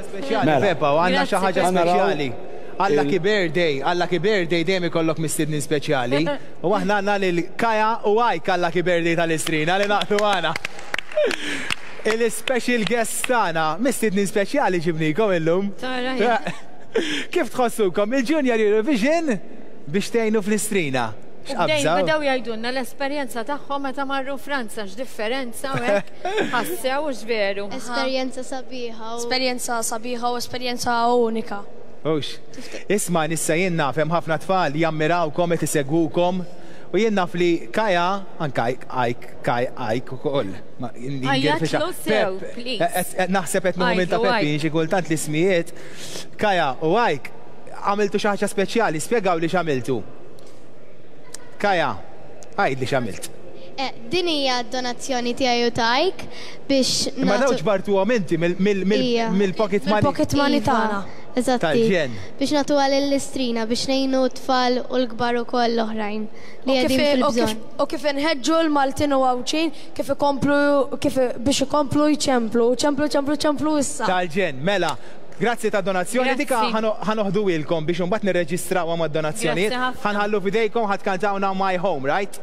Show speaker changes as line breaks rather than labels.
Speċjali
Mela.
Pepa, u għandna xi
Grazzi,
ħaġa
Pepa.
speċjali. Alla
Il-
ki birthday, alla ki birthday dejjem ikollok mistednin speċjali. U aħna għandna lil Kaja u Ike alla ki birthday tal-istrina li naqdu magħna. Il-special guests tagħna, mistednin speċjali ġibnikom illum.
Tara hi.
Kif tħossukom il-Junior Eurovision biex tgħinu fl-istrina?
Bdew
X'qabża?
bdew jgħidulna l-esperjenza tagħhom meta marru Franza, x'differenza u hekk. Tassew hux veru.
Esperjenza sabiħa.
Esperjenza sabiħa u esperjenza unika.
Hux. Isma' nissa jien naf hemm ħafna tfal jammirawkom qed isegwukom u jien naf li Kaja anke Ike Kai Ike ukoll.
Għajjatlu sew please.
Naħseb qed
nieħu
minn ta' Peppin xi kultant l-ismijiet. Kaja u Ike għamiltu xi ħaġa speċjali spjegawli x'għamiltu. Kaja għidli x'għamilt.
Din hija d-donazzjoni tiegħi u tgħajk biex nagħtu.
Imma dawn ġbartuhom
inti
mill-pocket money.
Mill-pocket money tagħna.
Eżatt.
Tal-ġenn.
Biex nagħtuha lill-Istrina biex ngħinu t-tfal u l-kbar ukoll l-oħrajn li qegħdin fil-bżonn.
U kif inħeġġu l-Maltin u Għawdxin kif ikomplu biex ikomplu jċemplu. Ċemplu, ċemplu, ċemplu issa.
Tal-ġenn. Mela, grazzi
tad-donazzjoni.
Dik ħa noħduhielkom biex imbagħad nirreġistrawha mad-donazzjonijiet.
Grazzi ħafna.
Ħa
nħallu
f'idejkom,
ħa tkantawna My
Home,
right?